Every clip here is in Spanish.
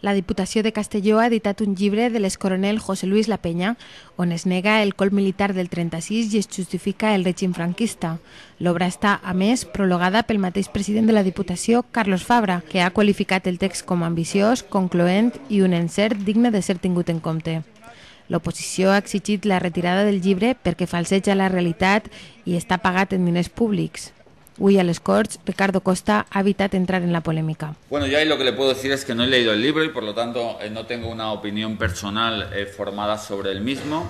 La Diputació de Castelló ha editat un llibre de l'excoronel José Luis La Peña, on es nega el col militar del 36 i es justifica el règim franquista. L'obra està, a més, prologada pel mateix president de la Diputació, Carlos Fabra, que ha qualificat el text com ambiciós, concloent i un encert digne de ser tingut en compte. L'oposició ha exigit la retirada del llibre perquè falseja la realitat i està pagat en diners públics. Les Corts, Ricardo Costa ha evitado entrar en la polémica. Bueno, yo ahí lo que le puedo decir es que no he leído el libro y por lo tanto eh, no tengo una opinión personal eh, formada sobre el mismo,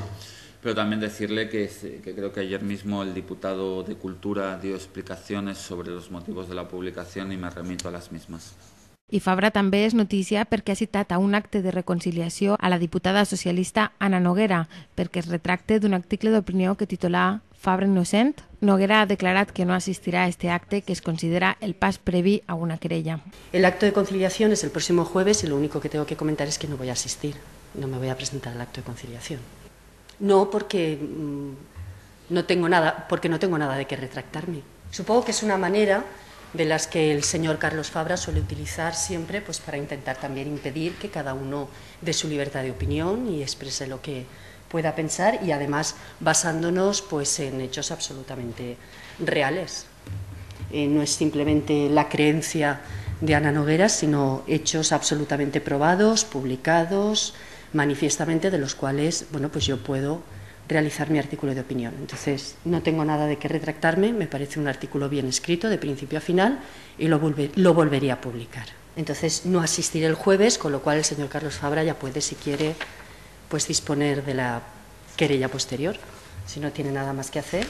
pero también decirle que, que, creo que ayer mismo el diputado de Cultura dio explicaciones sobre los motivos de la publicación y me remito a las mismas. I Fabra també és notícia perquè ha citat a un acte de reconciliació a la diputada socialista Ana Noguera perquè es retracte d'un article d'opinió que titula Fabra innocent. Noguera ha declarat que no asistirá a este acte que es considera el pas previ a una querella. El acto de conciliación es el próximo jueves y lo único que tengo que comentar es que no voy a asistir, no me voy a presentar al acto de conciliación. No porque mmm, no tengo nada, porque no tengo nada de qué retractarme. Supongo que es una manera de las que el señor Carlos Fabra suele utilizar siempre pues, para intentar también impedir que cada uno dé su libertad de opinión y exprese lo que pueda pensar y además basándonos pues, en hechos absolutamente reales. Eh, no es simplemente la creencia de Ana Noguera, sino hechos absolutamente probados, publicados manifiestamente, de los cuales bueno, pues yo puedo realizar mi artículo de opinión. Entonces, no tengo nada de qué retractarme, me parece un artículo bien escrito, de principio a final, y lo, volver, lo volvería a publicar. Entonces, no asistiré el jueves, con lo cual el señor Carlos Fabra ya puede, si quiere, pues disponer de la querella posterior. Si no tiene nada más que hacer,